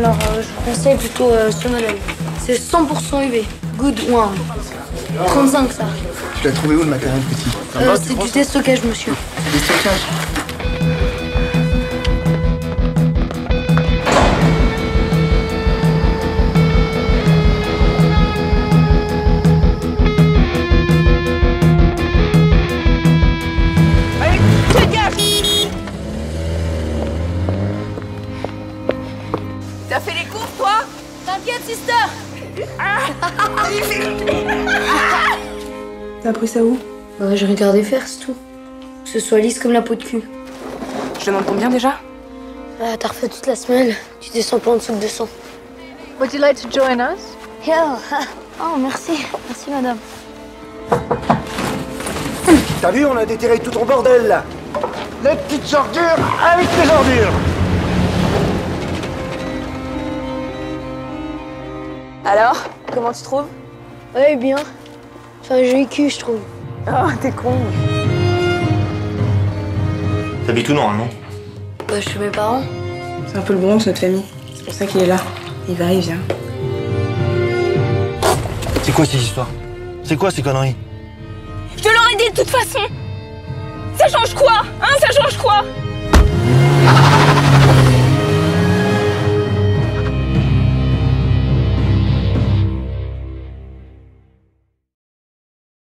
Alors, euh, je vous conseille plutôt euh, ce modèle. C'est 100% UV. Good one. 35 ça. Tu l'as trouvé où le matériel petit? Euh, c'est du déstockage, monsieur. Des sister T'as appris ça où Bah, j'ai regardé faire, c'est tout. Que ce soit lisse comme la peau de cul. Je demande combien déjà Ah, t'as refait toute la semaine. Tu descends pas en dessous de 200. Would you like to join us? Yeah. Oh, merci. Merci, madame. T'as vu, on a déterré tout ton bordel là Les petites ordures avec les ordures Alors Comment tu trouves? Ouais, bien. Enfin, joli cul, je trouve. Oh, t'es con. T'habites où normalement Bah, je suis mes parents. C'est un peu le Bronx, notre famille. C'est pour ça qu'il est là. Il va, il vient. C'est quoi ces histoires? C'est quoi ces conneries? Je te l'aurais dit de toute façon Ça change quoi? Hein, ça change quoi?